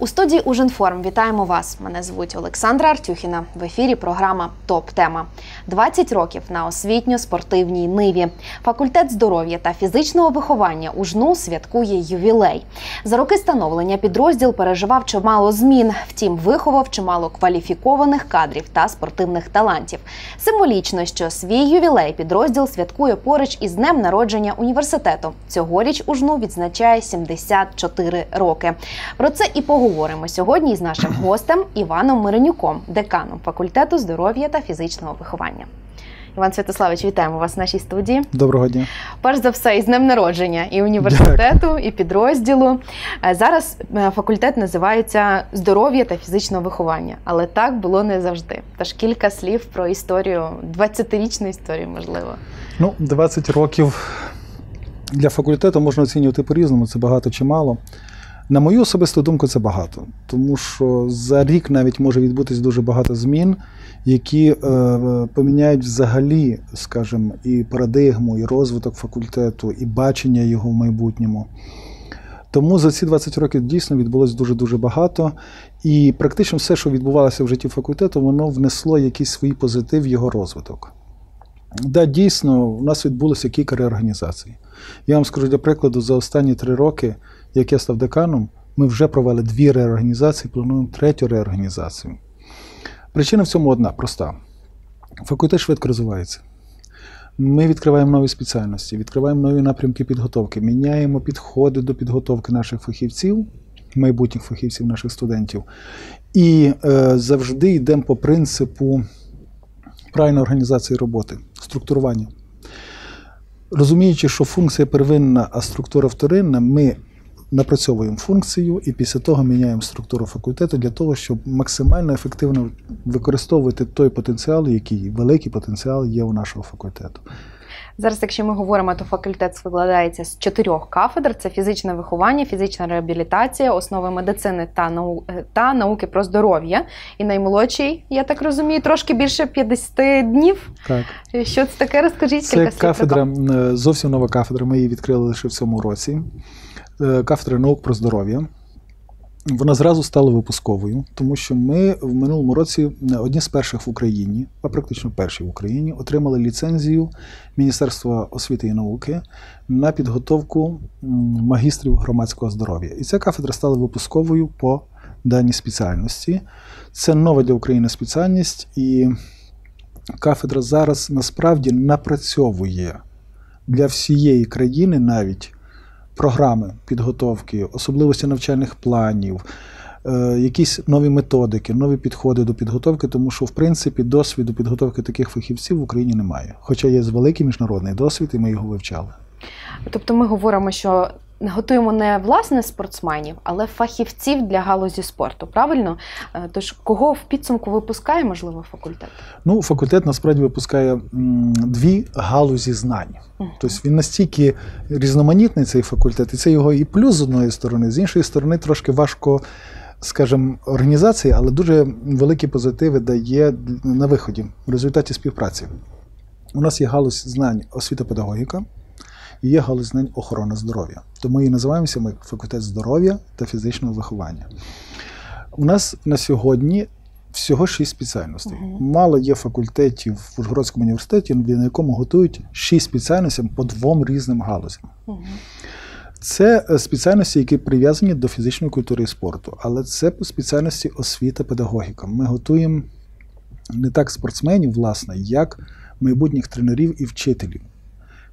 У студії Ужинформ вітаємо вас. Мене звуть Олександра Артюхіна. В ефірі програма Топ Тема. 20 років на освітньо-спортивній ниві. Факультет здоров'я та фізичного виховання УЖНУ святкує ювілей. За роки становлення підрозділ переживав чимало змін. Втім, виховав чимало кваліфікованих кадрів та спортивних талантів. Символічно, що свій ювілей підрозділ святкує поруч із днем народження університету. Цьогоріч УЖНУ відзначає 74 роки. Про це і поговоримо сьогодні із нашим гостем Іваном Миренюком, деканом факультету здоров'я та фізичного виховання. Іван Святославич, вітаємо вас в нашій студії. Доброго дня. Перш за все, із днем народження і університету, і підрозділу. Е, Зараз е, факультет називається здоров'я та фізичне виховання, але так було не завжди. Тож кілька слів про історію, 20-річну історію, можливо. Ну, 20 років для факультету можна оцінювати по-різному, це багато чи мало. На мою особисту думку, це багато, тому що за рік навіть може відбутись дуже багато змін, які е, поміняють взагалі, скажімо, і парадигму, і розвиток факультету, і бачення його в майбутньому. Тому за ці 20 років дійсно відбулось дуже-дуже багато. І практично все, що відбувалося в житті факультету, воно внесло якийсь свій позитив в його розвиток. Да, дійсно, у нас відбулося кілька реорганізацій. Я вам скажу для прикладу, за останні три роки, як я став деканом, ми вже провели дві реорганізації, плануємо третю реорганізацію. Причина в цьому одна проста: факультет швидко розвивається. Ми відкриваємо нові спеціальності, відкриваємо нові напрямки підготовки, міняємо підходи до підготовки наших фахівців, майбутніх фахівців, наших студентів. І е, завжди йдемо по принципу правильної організації роботи, структурування. Розуміючи, що функція первинна, а структура вторинна, ми напрацьовуємо функцію і після того міняємо структуру факультету для того, щоб максимально ефективно використовувати той потенціал, який великий потенціал є у нашого факультету. Зараз, якщо ми говоримо, то факультет складається з чотирьох кафедр: це фізичне виховання, фізична реабілітація, основи медицини та нау... та науки про здоров'я. І наймолодший, я так розумію, трошки більше 50 днів. Так. Що це таке? Розкажіть Це кілька слів. кафедра, е, зовсім нова кафедра. Ми її відкрили лише в цьому році. Е, Кафедра наук про здоров'я. Вона зразу стала випусковою, тому що ми в минулому році одні з перших в Україні, а практично перші в Україні, отримали ліцензію Міністерства освіти і науки на підготовку магістрів громадського здоров'я. І ця кафедра стала випусковою по даній спеціальності. Це нова для України спеціальність, і кафедра зараз насправді напрацьовує для всієї країни навіть програми підготовки, особливості навчальних планів, е, якісь нові методики, нові підходи до підготовки, тому що, в принципі, досвіду підготовки таких фахівців в Україні немає. Хоча є великий міжнародний досвід, і ми його вивчали. Тобто ми говоримо, що готуємо не власне спортсменів, але фахівців для галузі спорту. Правильно? Е, Тож кого в підсумку випускає, можливо, факультет? Ну, факультет насправді випускає дві галузі знань. Тобто він настільки різноманітний цей факультет, і це його і плюс з одної сторони, з іншої сторони, трошки важко, скажімо, організації, але дуже великі позитиви дає на виході в результаті співпраці. У нас є галузь знань освіта-педагогіка і є галузь знань охорона здоров'я. Тому і називаємося ми факультет здоров'я та фізичного виховання. У нас на сьогодні всього шість спеціальностей. Мгм. Мало є факультетів в Ужгородському університеті, на якому готують шість спеціальностей по двом різним галузям. Мгм. Це е, спеціальності, які прив'язані до фізичної культури і спорту, але це по спеціальності освіта педагогіка. Ми готуємо не так спортсменів, власне, як майбутніх тренерів і вчителів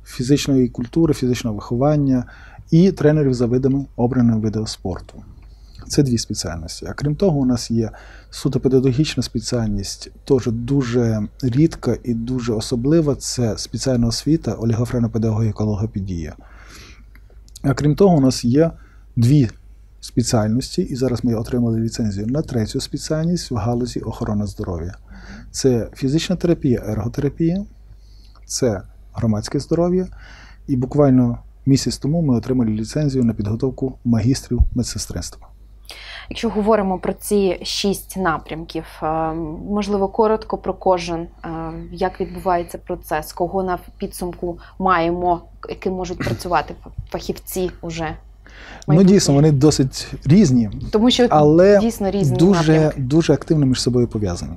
фізичної культури, фізичного виховання і тренерів за видами обраних видів спорту. Це дві спеціальності. А крім того, у нас є суто педагогічна спеціальність, теж дуже рідка і дуже особлива. Це спеціальна освіта, олігофрена педагогіка, логопедія. А крім того, у нас є дві спеціальності, і зараз ми отримали ліцензію на третю спеціальність в галузі охорони здоров'я. Це фізична терапія, ерготерапія, це громадське здоров'я. І буквально місяць тому ми отримали ліцензію на підготовку магістрів медсестринства. Якщо говоримо про ці шість напрямків, е, можливо, коротко про кожен, е, як відбувається процес, кого на підсумку маємо, які можуть працювати фахівці уже. Ну, дійсно, вони досить різні, Тому що але дійсно різні дуже, напрямки. дуже активно між собою пов'язані.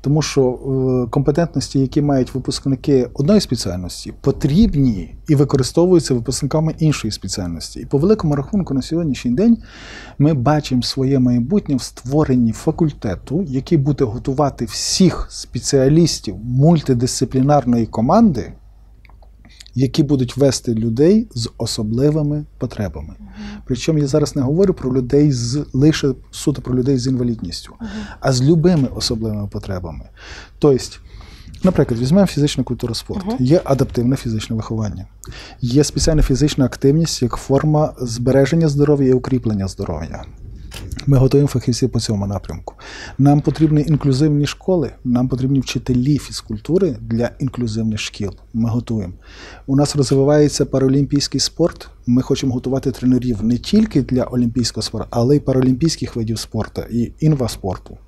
Тому що е, компетентності, які мають випускники одної спеціальності, потрібні і використовуються випускниками іншої спеціальності. І по великому рахунку на сьогоднішній день ми бачимо своє майбутнє в створенні факультету, який буде готувати всіх спеціалістів мультидисциплінарної команди, які будуть вести людей з особливими потребами. Причому я зараз не говорю про людей з лише суто про людей з інвалідністю, а з любими особливими потребами. Тобто, наприклад, візьмемо фізичну культуру спорту. Мгм. Є адаптивне фізичне виховання, є спеціальна фізична активність як форма збереження здоров'я і укріплення здоров'я. Ми готуємо фахівців по цьому напрямку. Нам потрібні інклюзивні школи, нам потрібні вчителі фізкультури для інклюзивних шкіл. Ми готуємо. У нас розвивається паралімпійський спорт. Ми хочемо готувати тренерів не тільки для олімпійського спорту, але й паралімпійських видів спорту і інваспорту.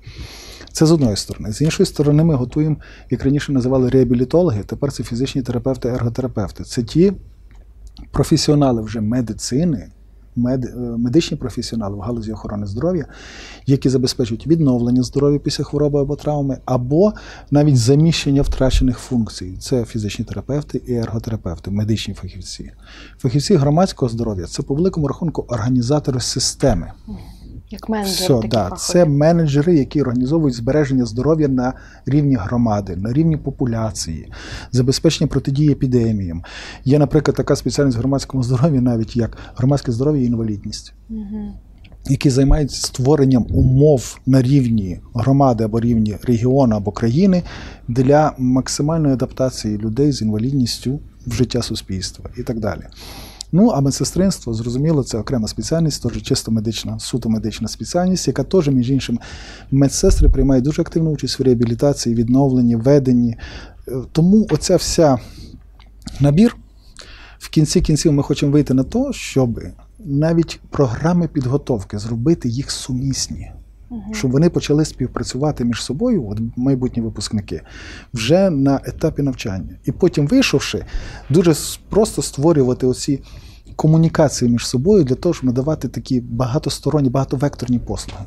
Це з одної сторони. З іншої сторони, ми готуємо, як раніше називали реабілітологи, тепер це фізичні терапевти, ерготерапевти. Це ті професіонали вже медицини, мед, е, медичні професіонали в галузі охорони здоров'я, які забезпечують відновлення здоров'я після хвороби або травми, або навіть заміщення втрачених функцій. Це фізичні терапевти і ерготерапевти, медичні фахівці. Фахівці громадського здоров'я це по великому рахунку організатори системи. Як менеджери Все, такі да, це менеджери, які організовують збереження здоров'я на рівні громади, на рівні популяції, забезпечення протидії епідеміям. Є, наприклад, така спеціальність в громадському здоров'ї, навіть як громадське здоров'я і інвалідність, Мгм. які займаються створенням умов на рівні громади або рівні регіону або країни для максимальної адаптації людей з інвалідністю в життя суспільства і так далі. Ну, а медсестринство, зрозуміло, це окрема спеціальність, теж чисто медична, суто медична спеціальність, яка теж, між іншим, медсестри приймають дуже активну участь в реабілітації, відновленні, веденні. Е, Тому оця вся набір, в кінці кінців ми хочемо вийти на те, щоб навіть програми підготовки зробити їх сумісні. Мгм. Щоб вони почали співпрацювати між собою, от майбутні випускники, вже на етапі навчання. І потім, вийшовши, дуже просто створювати оці комунікації між собою для того, щоб надавати такі багатосторонні, багатовекторні послуги.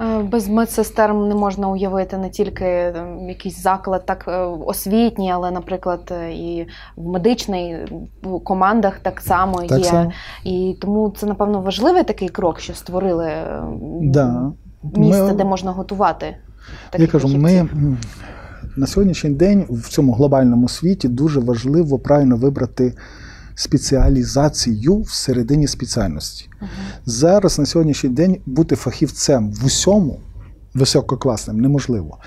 Е, Без медсестер не можна уявити не тільки якийсь заклад, так е, освітній, але, наприклад, е, і в медичній командах так само Так є. само. І тому це, напевно, важливий такий крок, що створили е, Да. Місце, Ми- де можна готувати. Я кажу, ми фахівців. на сьогоднішній день в цьому глобальному світі дуже важливо правильно вибрати спеціалізацію всередині спеціальності. Мгм. Зараз на сьогоднішній день бути фахівцем в усьому висококласним неможливо.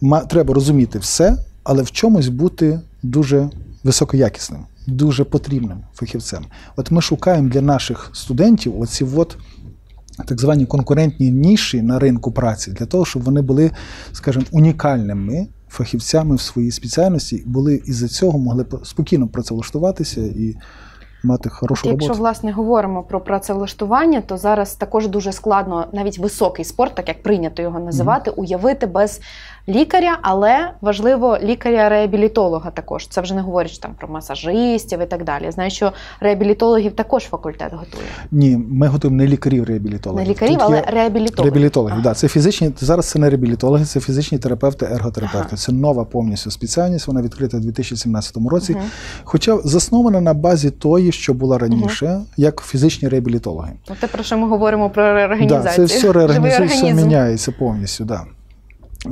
Ма- Треба розуміти все, але в чомусь бути дуже високоякісним, дуже потрібним фахівцем. От ми шукаємо для наших студентів оці от так звані конкурентні ніші на ринку праці, для того, щоб вони були, скажімо, унікальними фахівцями в своїй спеціальності, були із-за цього могли спокійно працевлаштуватися і мати хорошу Якщо роботу. власне говоримо про працевлаштування, то зараз також дуже складно навіть високий спорт, так як прийнято його називати, уявити без лікаря, але важливо лікаря-реабілітолога також. Це вже не говорячи там про масажистів і так далі. Я знаю, що реабілітологів також факультет готує. Ні, ми готуємо не лікарів-реабілітологів. Не лікарів, Тут але реабілітологів. реабілітологів. Да, це фізичні зараз. Це не реабілітологи, це фізичні терапевти, ерготерапевти. Ага. Це нова повністю спеціальність. Вона відкрита у 2017 році. Мгм. Хоча заснована на базі тої, що була раніше, як фізичні реабілітологи. От те, про що ми говоримо про реорганізацію. Да, це все реорганізується, все міняється повністю. Да.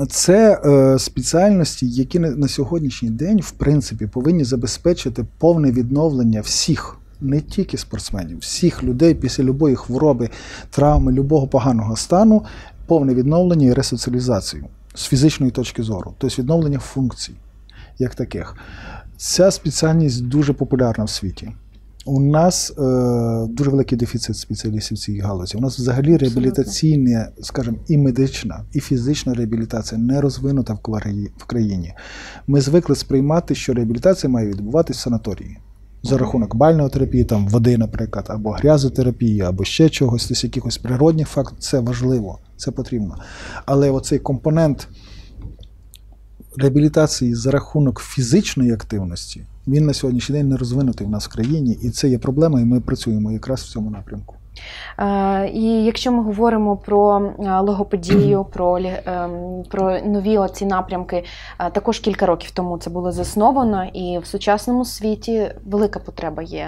Це е, спеціальності, які на, на сьогоднішній день, в принципі, повинні забезпечити повне відновлення всіх, не тільки спортсменів, всіх людей після любої хвороби, травми, любого поганого стану, повне відновлення і ресоціалізацію з фізичної точки зору, тобто відновлення функцій як таких. Ця спеціальність дуже популярна в світі. У нас е, дуже великий дефіцит спеціалістів в цій галузі. У нас взагалі реабілітаційна, скажімо, і медична, і фізична реабілітація не розвинута в країні. Ми звикли сприймати, що реабілітація має відбуватися в санаторії. За рахунок бальнеотерапії, там води, наприклад, або грязотерапії, або ще чогось, тобто якихось природних фактів, це важливо, це потрібно. Але оцей компонент реабілітації за рахунок фізичної активності Він на сьогоднішній день не розвинутий в нас в країні, і це є проблема, і ми працюємо якраз в цьому напрямку. Е, І якщо ми говоримо про е, логопедію, про, ем, про нові оці напрямки, е, також кілька років тому це було засновано, і в сучасному світі велика потреба є.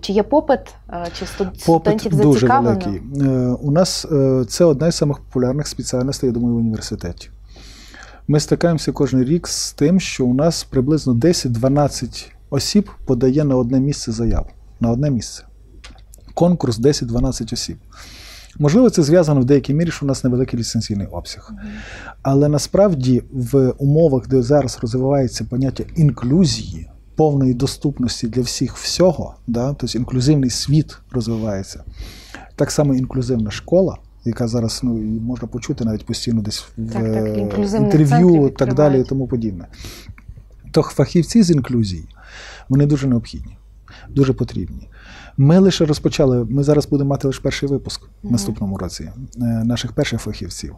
Чи є попит, е, чи студ- Попит студентів дуже великий. Е, У нас е, це одна з самих популярних спеціальностей, я думаю, в університеті. Ми стикаємося кожен рік з тим, що у нас приблизно 10-12 осіб подає на одне місце заяву. На одне місце. Конкурс 10-12 осіб. Можливо, це зв'язано в деякій мірі, що у нас невеликий ліцензійний обсяг. Але насправді в умовах, де зараз розвивається поняття інклюзії, повної доступності для всіх всього, да, тобто інклюзивний світ розвивається. Так само інклюзивна школа, яка зараз ну, можна почути навіть постійно десь в Так, так, е, інтерв'ю, так далі і тому подібне. То фахівці з інклюзії вони дуже необхідні, дуже потрібні. Ми лише розпочали. Ми зараз будемо мати лише перший випуск в наступному році е, наших перших фахівців.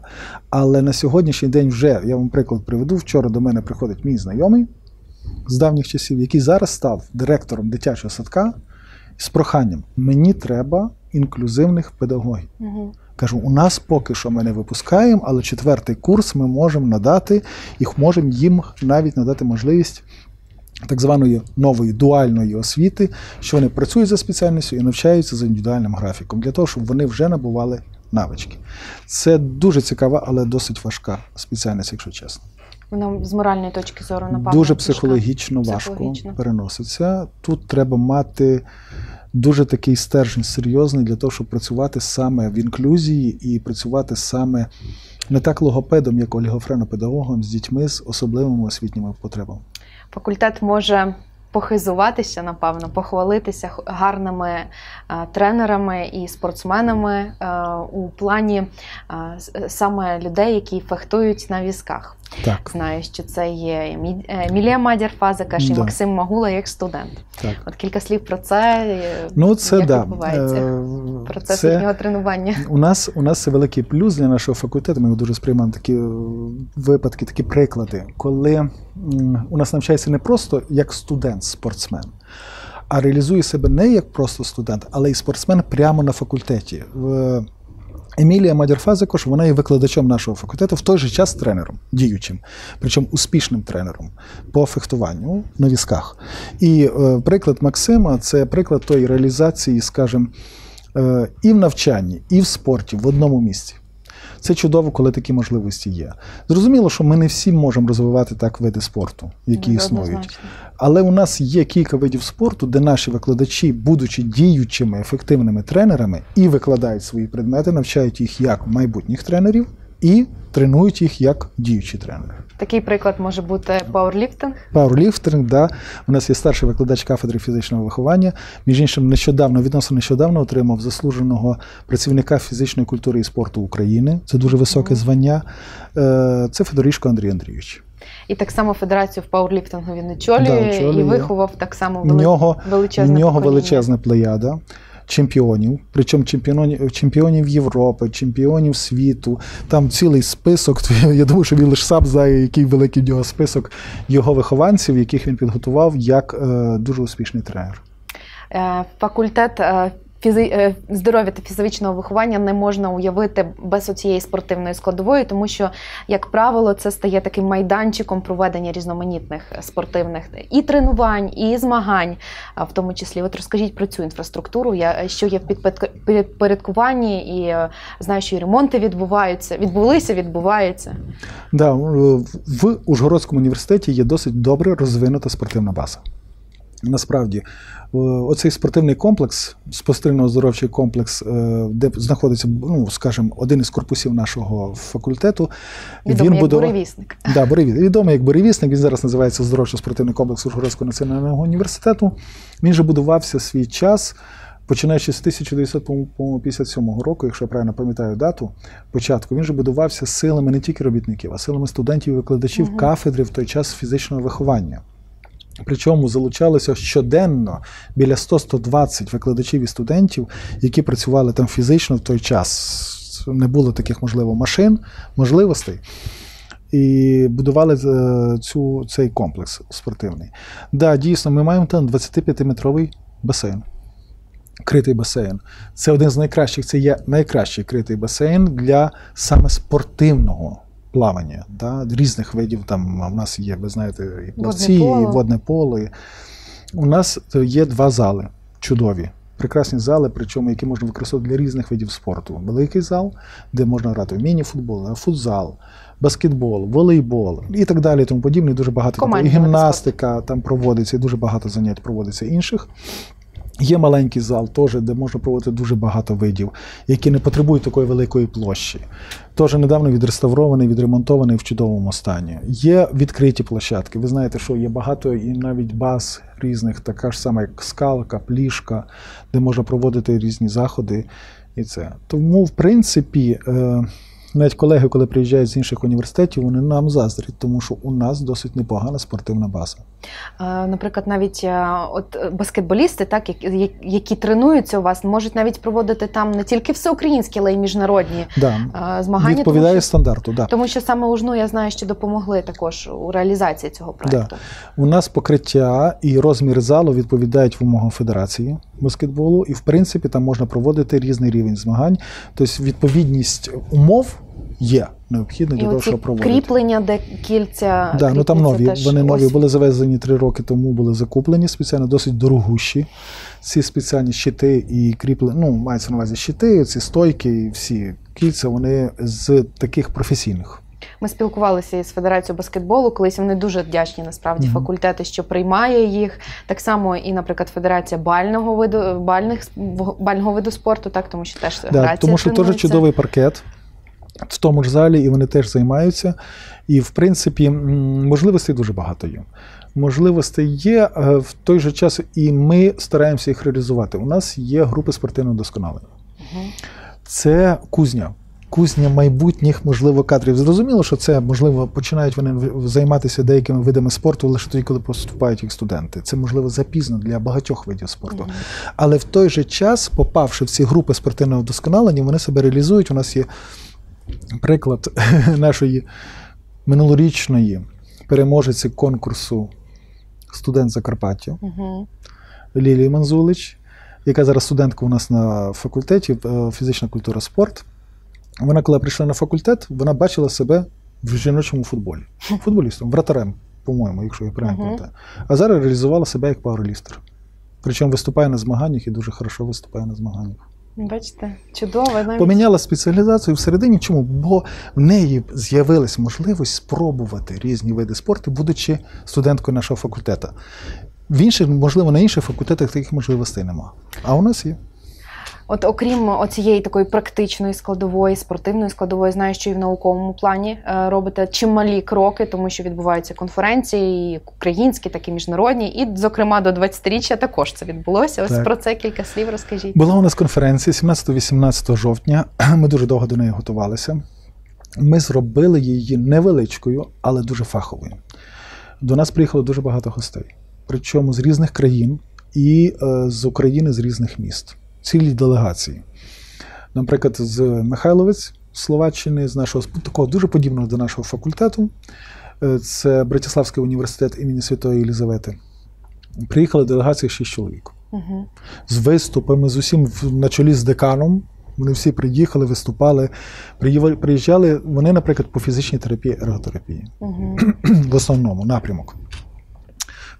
Але на сьогоднішній день вже я вам приклад приведу. Вчора до мене приходить мій знайомий з давніх часів, який зараз став директором дитячого садка з проханням: мені треба інклюзивних педагогів. Мгм. Кажу, у нас поки що ми не випускаємо, але четвертий курс ми можемо надати, і можемо їм навіть надати можливість так званої нової дуальної освіти, що вони працюють за спеціальністю і навчаються за індивідуальним графіком, для того, щоб вони вже набували навички. Це дуже цікава, але досить важка спеціальність, якщо чесно. Вона з моральної точки зору, напевно. дуже психологічно важко Психологічно. переноситься. Тут треба мати дуже такий стержень серйозний для того, щоб працювати саме в інклюзії і працювати саме не так логопедом, як олігофренопедагогом з дітьми з особливими освітніми потребами. Факультет може похизуватися, напевно, похвалитися гарними е, тренерами і спортсменами е, у плані е, саме людей, які фехтують на візках. Так, Знаю, що це є е, Емілія Мадір Фазикаш і Да. Максим Магула як студент. так. От кілька слів про це. е, Ну, це як да. відбувається Е, процес це- їхнього тренування. У нас, у нас це великий плюс для нашого факультету. Ми його дуже сприймаємо такі випадки, такі приклади, коли у нас навчається не просто як студент-спортсмен, а реалізує себе не як просто студент, але й спортсмен прямо на факультеті. В- Емілія Мадірфазикош, вона є викладачом нашого факультету, в той же час тренером, діючим, причому успішним тренером по фехтуванню на візках. І е, приклад Максима це приклад тої реалізації, скажімо, е, і в навчанні, і в спорті в одному місці. Це чудово, коли такі можливості є. Зрозуміло, що ми не всі можемо розвивати так види спорту, які Ну, існують. Але у нас є кілька видів спорту, де наші викладачі, будучи діючими ефективними тренерами, і викладають свої предмети, навчають їх як майбутніх тренерів, і тренують їх як діючі тренери. Такий приклад може бути пауерліфтинг. Пауерліфтинг, да. У нас є старший викладач кафедри фізичного виховання. Між іншим, нещодавно, відносно нещодавно отримав заслуженого працівника фізичної культури і спорту України. Це дуже високе звання. Е, Це Федорішко Андрій Андрійович. І так само федерацію в пауерліфтингу він очолює, Да, і виховав так само У вели... нього, у нього покоління. величезна плеяда. Чемпіонів, причому чемпіонів, чемпіонів Європи, чемпіонів світу. Там цілий список. Я думаю, що він лише сам знає, який великий в нього список його вихованців, яких він підготував як е, дуже успішний тренер. Е, Факультет е, фізи... е, здоров'я та фізичного виховання не можна уявити без цієї спортивної складової, тому що, як правило, це стає таким майданчиком проведення різноманітних спортивних і тренувань, і змагань, в тому числі. От розкажіть про цю інфраструктуру, я- що є в підпорядкуванні, і е, знаю, що і ремонти відбуваються, відбулися, відбуваються. Да, в Ужгородському університеті є досить добре розвинута спортивна база. Насправді, е, оцей спортивний комплекс, спостережно-оздоровчий комплекс, е, де знаходиться, ну, скажімо, один із корпусів нашого факультету, Відомий як будував- буревісник. Да, Боревіс. Відомий як Боревісник, він зараз називається оздоровчо-спортивний комплекс Ужгородського національного університету. Він же будувався свій час, починаючи з 1957 року, якщо я правильно пам'ятаю дату початку, він же будувався силами не тільки робітників, а силами студентів і викладачів Мгм. кафедри в той час фізичного виховання. Причому залучалося щоденно біля 100-120 викладачів і студентів, які працювали там фізично в той час. Не було таких, можливо, машин, можливостей. і будували е, цю, цей комплекс спортивний. Да, дійсно, ми маємо там 25-метровий басейн. Критий басейн. Це один з найкращих, це є найкращий критий басейн для саме спортивного плавання. Да? Різних видів там у нас є, ви знаєте, і плавці, і водне поло. І... У нас є два зали чудові. Прекрасні зали, причому які можна використовувати для різних видів спорту. Великий зал, де можна грати в міні-футбол, футзал, баскетбол, волейбол і так далі. Тому подібне. Дуже багато і гімнастика там проводиться, і дуже багато занять проводиться інших. Є маленький зал, теж, де можна проводити дуже багато видів, які не потребують такої великої площі. Теж недавно відреставрований, відремонтований в чудовому стані. Є відкриті площадки. Ви знаєте, що є багато і навіть баз різних, така ж сама, як скалка, плішка, де можна проводити різні заходи. І це. Тому, в принципі, е, навіть колеги, коли приїжджають з інших університетів, вони нам заздрять, тому що у нас досить непогана спортивна база. Е, Наприклад, навіть е, от е, баскетболісти, так які, які тренуються у вас, можуть навіть проводити там не тільки всеукраїнські, але й міжнародні Да. е, змагання. Відповідає тому, що, стандарту. Да. тому що саме УЖНУ, я знаю, що допомогли також у реалізації цього проекту. У нас покриття і розмір залу відповідають вимогам Федерації баскетболу, і в принципі там можна проводити різний рівень змагань. Тобто відповідність умов є необхідно для того, щоб проводити. кріплення, де кільця Да, ну там нові. теж Вони нові ось. були завезені три роки тому, були закуплені спеціально, досить дорогущі. Ці спеціальні щити і кріплення, ну, мається на увазі щити, ці стойки і всі кільця, вони з таких професійних. Ми спілкувалися із Федерацією баскетболу. Колись вони дуже вдячні насправді Мгм. факультети, що приймає їх. Так само і, наприклад, Федерація бального виду бальних бального виду спорту, так тому що теж Да, тому що теж чудовий паркет в тому ж залі, і вони теж займаються. І, в принципі, можливостей дуже багато є. Можливостей є е, в той же час, і ми стараємося їх реалізувати. У нас є групи спортивного досконалення. Це кузня. Кузня майбутніх, можливо, кадрів. Зрозуміло, що це можливо починають вони займатися деякими видами спорту лише тоді, коли поступають їх студенти. Це можливо запізно для багатьох видів спорту. Мгм. Але в той же час, попавши в ці групи спортивного вдосконалення, вони себе реалізують. У нас є приклад нашої минулорічної переможеці конкурсу студент Закарпаття Мгм. Лілії Манзулич, яка зараз студентка у нас на факультеті е, фізична культура спорт. Вона, коли прийшла на факультет, вона бачила себе в жіночому футболі. Футболістом, вратарем, по-моєму, якщо я правильно пам'ятаю. А зараз реалізувала себе як пауерлістер. Причому виступає на змаганнях і дуже хорошо виступає на змаганнях. Бачите, чудово. Навіть Поміняла спеціалізацію всередині. Чому? Бо в неї з'явилась можливість спробувати різні види спорту, будучи студенткою нашого факультету. В інших, можливо, на інших факультетах таких можливостей нема. А у нас є. От окрім оцієї такої практичної складової, спортивної складової, знаю, що і в науковому плані е, робите чималі кроки, тому що відбуваються конференції, і українські, так і міжнародні, і, зокрема, до 20-річчя також це відбулося. Ось Так. про це кілька слів розкажіть. Була у нас конференція 17-18 жовтня. Ми дуже довго до неї готувалися. Ми зробили її невеличкою, але дуже фаховою. До нас приїхало дуже багато гостей, причому з різних країн і е, з України з різних міст. Цілі делегації. Наприклад, з Михайловець, Словаччини, з нашого такого дуже подібного до нашого факультету. Е, Це Братиславський університет імені Святої Єлізавети. Приїхала делегація 6 чоловік Угу. з виступами, з усім на чолі з деканом. Вони всі приїхали, виступали. Приїжджали вони, наприклад, по фізичній терапії, ерготерапії Угу. в основному напрямок.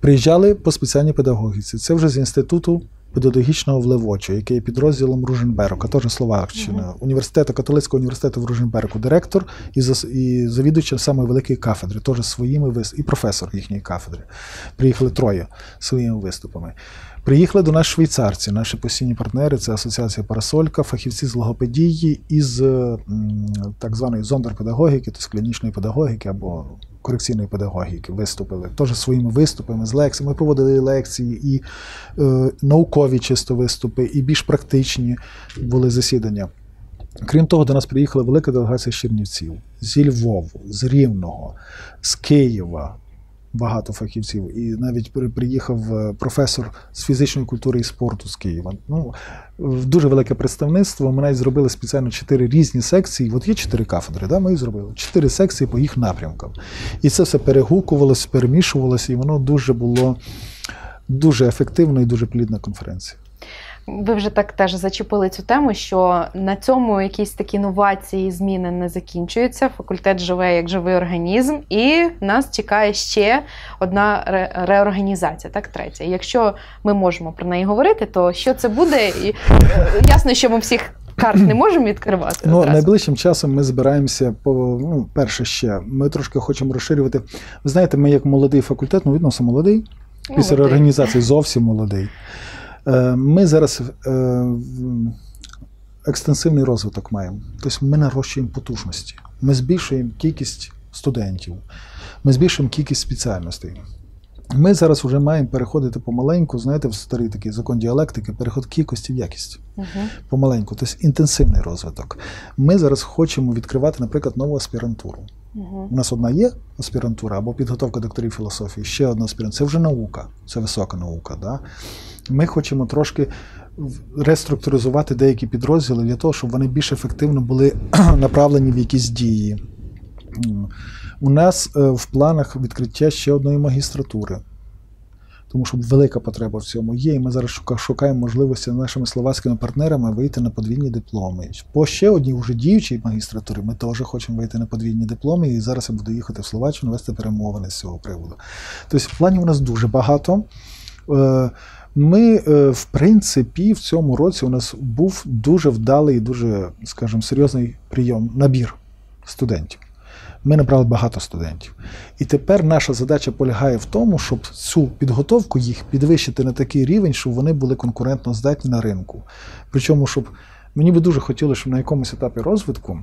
Приїжджали по спеціальній педагогіці. Це вже з інституту педагогічного в який є підрозділом Руженберга, теж Словаччина, університету, католицького університету в Руженбергу, директор і, зас- і завідувача самої великої кафедри, теж своїми вис... і професор їхньої кафедри. Приїхали троє своїми виступами. Приїхали до нас швейцарці, наші постійні партнери, це Асоціація Парасолька, фахівці з логопедії і з так званої зондерпедагогіки, тобто клінічної педагогіки або корекційної педагогіки виступили. Теж своїми виступами з лекціями. Ми проводили лекції і е, наукові чисто виступи, і більш практичні були засідання. Крім того, до нас приїхала велика делегація з Чернівців, зі Львову, з Рівного, з Києва, багато фахівців. І навіть при- приїхав е, професор з фізичної культури і спорту з Києва. Ну, дуже велике представництво. Ми навіть зробили спеціально чотири різні секції. От є чотири кафедри, да? ми їх зробили. Чотири секції по їх напрямкам. І це все перегукувалось, перемішувалося, і воно дуже було дуже ефективно і дуже плідна конференція. Ви вже так теж зачепили цю тему, що на цьому якісь такі новації, зміни не закінчуються. Факультет живе як живий організм, і нас чекає ще одна ре- реорганізація, так третя. І Якщо ми можемо про неї говорити, то що це буде? І е, ясно, що ми всіх карт не можемо відкривати. Ну, одразу. найближчим часом ми збираємося по ну, перше ще. Ми трошки хочемо розширювати. Ви знаєте, ми як молодий факультет, ну відносно молодий, після реорганізації зовсім молодий. Е, Ми зараз е, екстенсивний розвиток маємо. Тобто ми нарощуємо потужності. Ми збільшуємо кількість студентів, ми збільшуємо кількість спеціальностей. Ми зараз вже маємо переходити помаленьку, знаєте, в старий такий закон діалектики, переход кількості в якість Мгм. помаленьку, тобто інтенсивний розвиток. Ми зараз хочемо відкривати, наприклад, нову аспірантуру. Мгм. У нас одна є аспірантура або підготовка докторів філософії, ще одна аспірантура. Це вже наука, це висока наука. Да? Ми хочемо трошки реструктуризувати деякі підрозділи для того, щоб вони більш ефективно були направлені в якісь дії. У нас е, в планах відкриття ще одної магістратури. Тому що велика потреба в цьому є, і ми зараз шукаємо можливості з нашими словацькими партнерами вийти на подвійні дипломи. По ще одній вже діючій магістратурі ми теж хочемо вийти на подвійні дипломи, і зараз я буду їхати в Словаччину вести перемовини з цього приводу. Тобто планів у нас дуже багато. Е, Ми, е, в принципі, в цьому році у нас був дуже вдалий, і дуже, скажімо, серйозний прийом, набір студентів. Ми набрали багато студентів. І тепер наша задача полягає в тому, щоб цю підготовку їх підвищити на такий рівень, щоб вони були конкурентно здатні на ринку. Причому, щоб мені би дуже хотілося, щоб на якомусь етапі розвитку,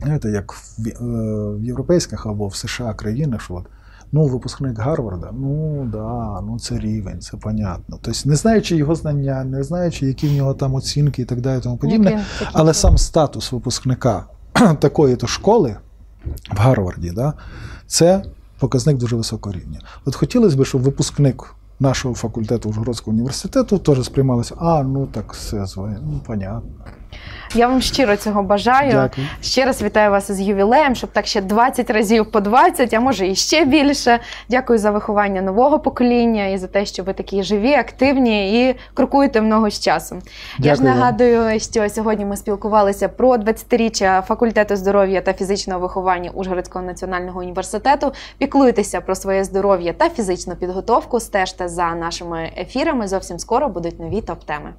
знаєте, як в, е, в європейських або в США країнах, що от, ну, випускник Гарварда, ну да, ну це рівень, це понятно. Тобто, не знаючи його знання, не знаючи, які в нього там оцінки і так далі, тому подібне. Але сам статус випускника такої то школи в Гарварді, да, це показник дуже високого рівня. От хотілося б, щоб випускник нашого факультету Ужгородського університету теж сприймалося, а ну так все зває, ну понятно. Я вам щиро цього бажаю. Дякую. Ще раз вітаю вас із ювілеєм, щоб так ще 20 разів по 20, а може і ще більше. Дякую за виховання нового покоління і за те, що ви такі живі, активні і крокуєте в ногу з часом. Я ж нагадую, що сьогодні ми спілкувалися про 20-річчя факультету здоров'я та фізичного виховання Ужгородського національного університету. Піклуйтеся про своє здоров'я та фізичну підготовку. Стежте за нашими ефірами. Зовсім скоро будуть нові топ-теми.